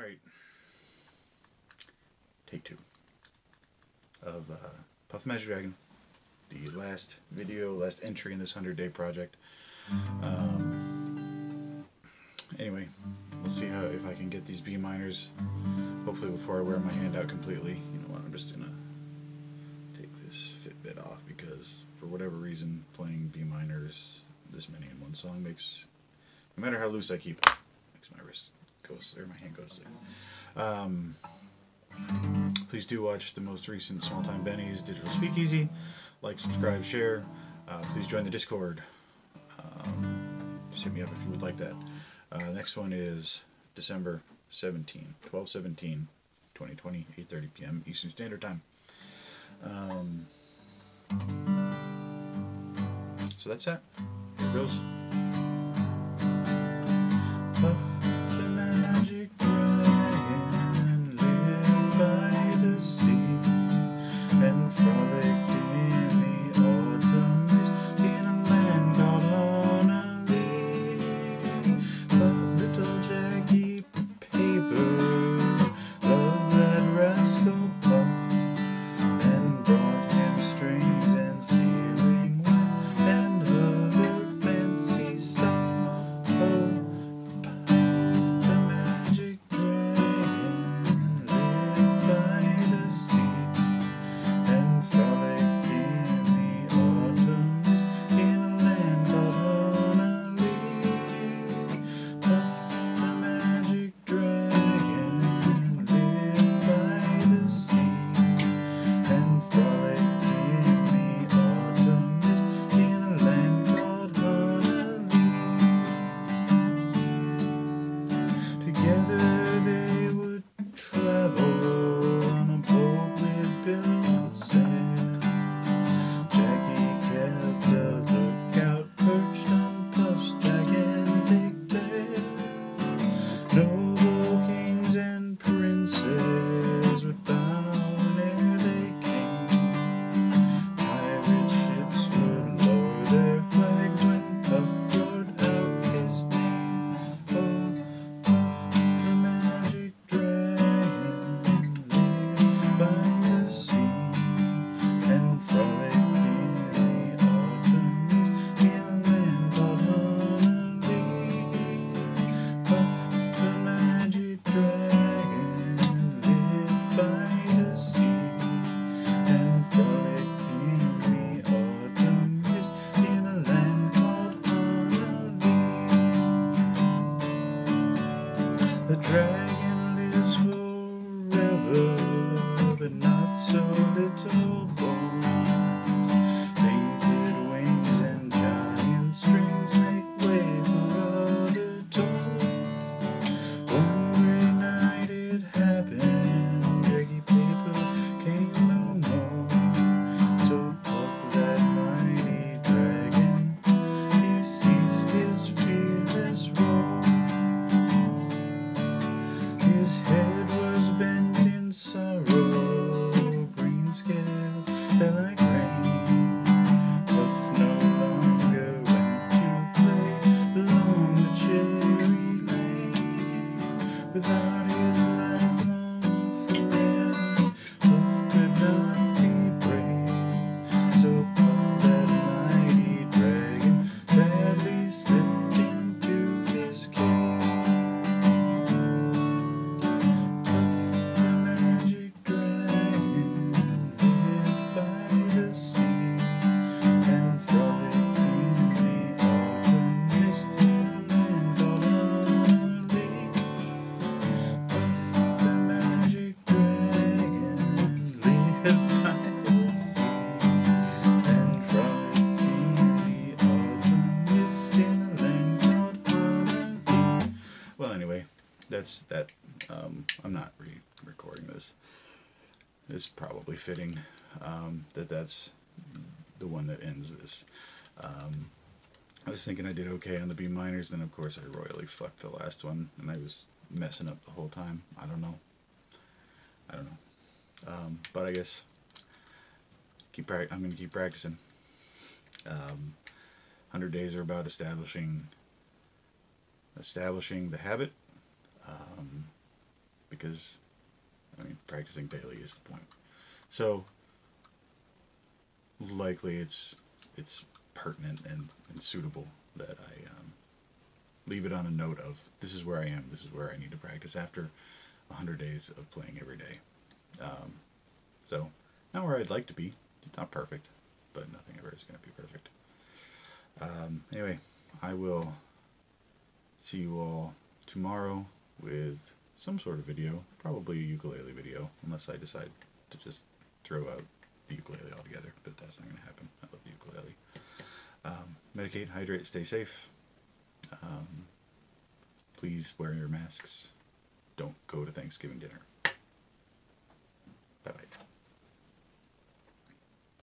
Alright. Take two of uh, Puff Magic Dragon. The last video, last entry in this 100 day project. Um, anyway, we'll see how if I can get these B minors. Hopefully before I wear my hand out completely. You know what, I'm just gonna take this Fitbit off because for whatever reason playing B minors this many in one song makes no matter how loose I keep it, makes my wrist goes there. my hand goes there. Um, please do watch the most recent Small Time Benny's Digital Speakeasy. Like, subscribe, share. Uh, please join the Discord. Um, just hit me up if you would like that. Uh, next one is December 17, 12 17, 2020, 8.30 p.m. Eastern Standard Time. Um, so that's that. Here it goes. His head that's that. Um, I'm not re-recording this. It's probably fitting um, that that's the one that ends this. Um, I was thinking I did okay on the B minors, then of course I royally fucked the last one, and I was messing up the whole time. I don't know. I don't know. Um, but I guess keep I'm going to keep practicing. Um, Hundred days are about establishing establishing the habit. Um, because I mean practicing daily is the point. So likely it's it's pertinent and, and suitable that I um, leave it on a note of this is where I am, this is where I need to practice after 100 days of playing every day. Um, so, not where I'd like to be. It's not perfect, but nothing ever is going to be perfect. Um, anyway, I will see you all tomorrow with some sort of video, probably a ukulele video, unless I decide to just throw out the ukulele altogether, but that's not going to happen. I love the ukulele. Um, medicate, hydrate, stay safe. Um, please wear your masks. Don't go to Thanksgiving dinner. Bye-bye.